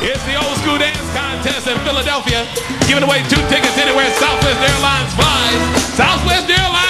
It's the old school dance contest in Philadelphia. Giving away two tickets anywhere Southwest Airlines flies. Southwest Airlines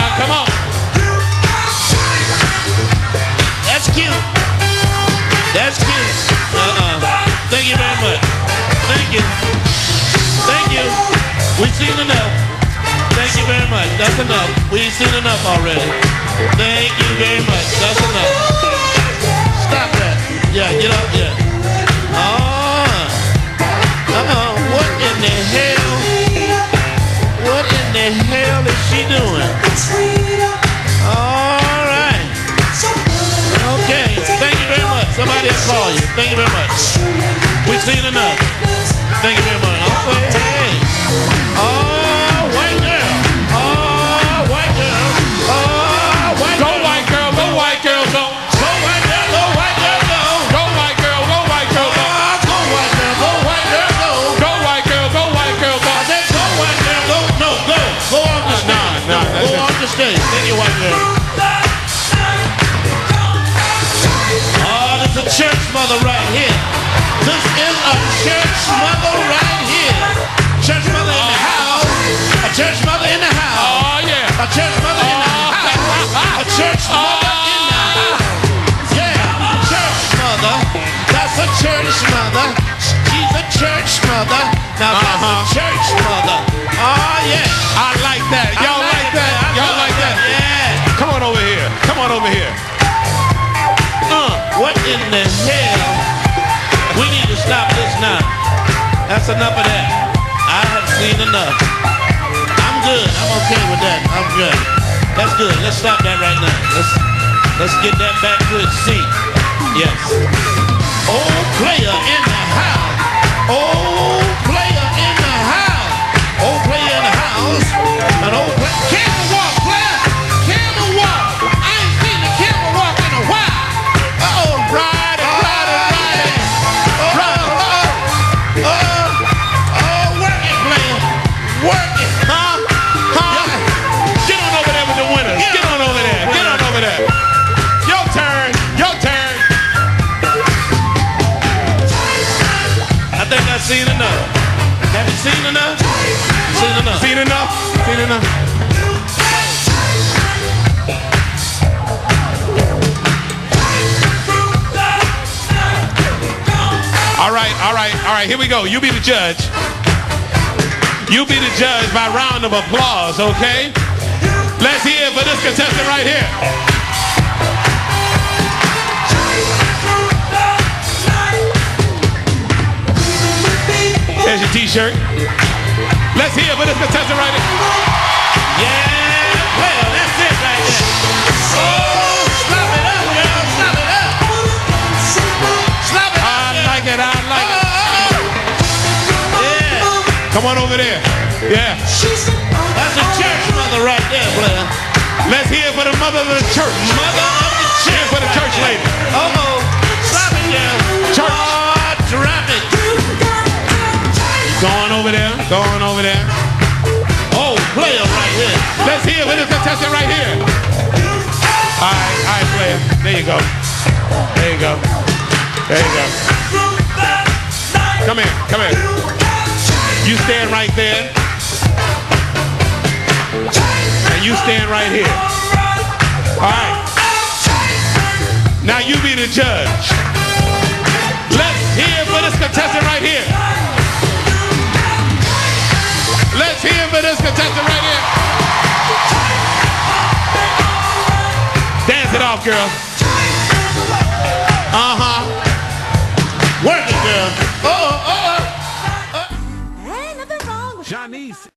Now come on. That's cute. That's cute. Uh-uh. Thank you very much. Thank you. Thank you. We've seen enough. Thank you very much. That's enough. We've seen enough already. Thank you very much. That's enough. Stop that. Yeah, get up. Yeah. Ah. Uh-uh. What in the hell? What in the hell is she doing? Seen enough. Thank you very much. Okay. Hey. Oh, white girl. Oh, white girl. Oh, white Go girl. white girl. Go white girl. Go. Go white girl. Go white girl. Go. Go white girl. Go white girl. Go. Oh, go white girl. Go white girl. Go. Go white girl. Go white girl. Go. I said go white girl. Go. No, go. Go off the stage. Go off the stage. Thank you, white girl. Oh, this is a church mother right church mother right here. Church mother in the house. A church mother in the house. Oh yeah. A church mother in the house. A church mother in the house. Yeah, church mother. That's a church mother. She's a church mother. Now that's a Uh-huh. church mother. Oh yeah. I like that. Y'all I like it, that? Y'all like that? Yeah. Come on over here. Come on over here. Uh, what in the hell? That's enough of that. I have seen enough. I'm good. I'm okay with that. I'm good. That's good. Let's stop that right now. Let's let's get that back to its seat. Yes. Old player in the house. Old seen enough. Have you seen enough? Seen enough. Seen enough? Seen enough? All right, all right, all right. Here we go. You be the judge. You be the judge by round of applause, okay? Let's hear it for this contestant right here. T-shirt. Let's hear it for this contestant right here. Yeah, well, that's it right there. Oh, slap it up, girl. Slap it up. Slap it up. I like it, I like it. Oh, oh, oh. Yeah, Come on over there. Yeah. that's a church mother right there, Blair. Let's hear it for the mother of the church. Mother of the Hear church. it for the church lady. Uh-oh. Slap it, girl. Church. Hear it right here. All right, all right, player. There you go. There you go. There you go. Come here. Come here. You stand right there. And you stand right here. All right. Now you be the judge. Let's hear for this contestant right here. Dance girl. Uh-huh. Work it, girl. Uh-oh, uh-oh. Ain't nothing wrong with Janice.